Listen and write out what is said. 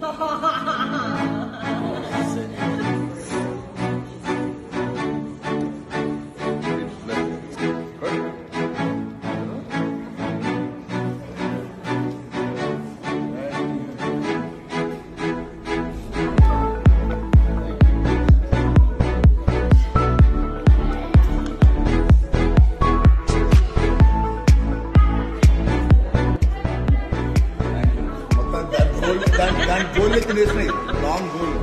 哈哈哈哈 goal, than, than goal with Nesri. Long goal.